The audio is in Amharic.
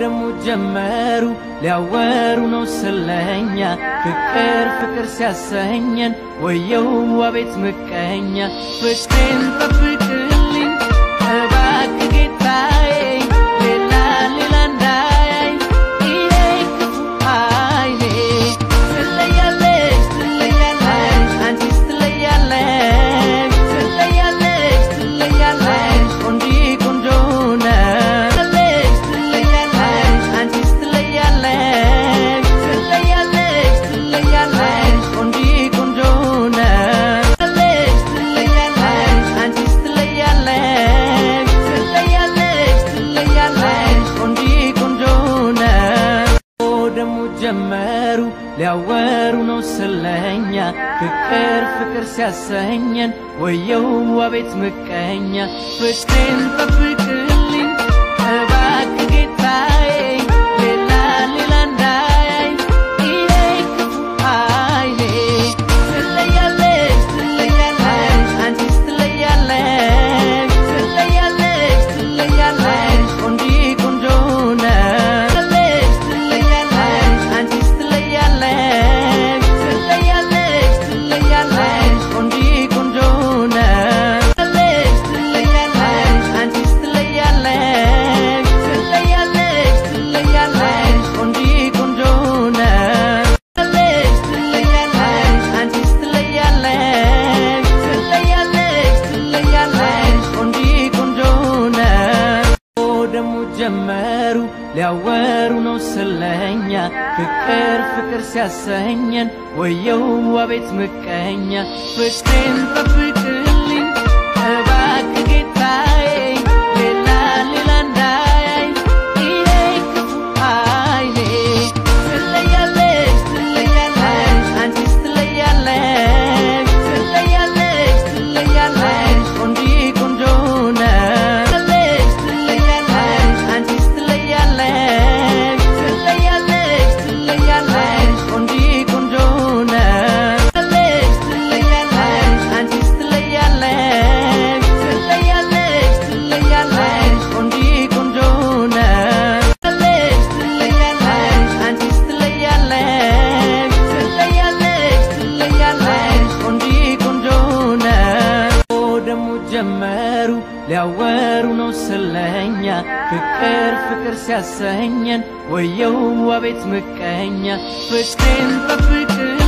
ደግሞ ጀመሩ ሊያወሩ ነው ስለኛ። ፍቅር ፍቅር ሲያሰኘን ወየው አቤት ምቀኛ። ፍቅርን ጀመሩ ሊያወሩ ነው ስለኛ። ፍቅር ፍቅር ሲያሰኘን ወየው አቤት ምቀኛ። ፍቅርን ጀመሩ ሊያወሩ ነው ስለኛ። ፍቅር ፍቅር ሲያሰኘን ወየው አቤት ምቀኛ። ፍቅርን በፍቅር ሊያወሩ ነው ስለኛ ፍቅር ፍቅር ሲያሰኘን ወየው አቤት ምቀኛ ፍቅርን በፍቅር